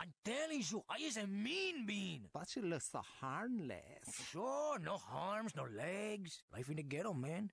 I'm telling you, I is a mean bean. But you look so harmless. Sure, no arms, no legs. Life in the ghetto, man.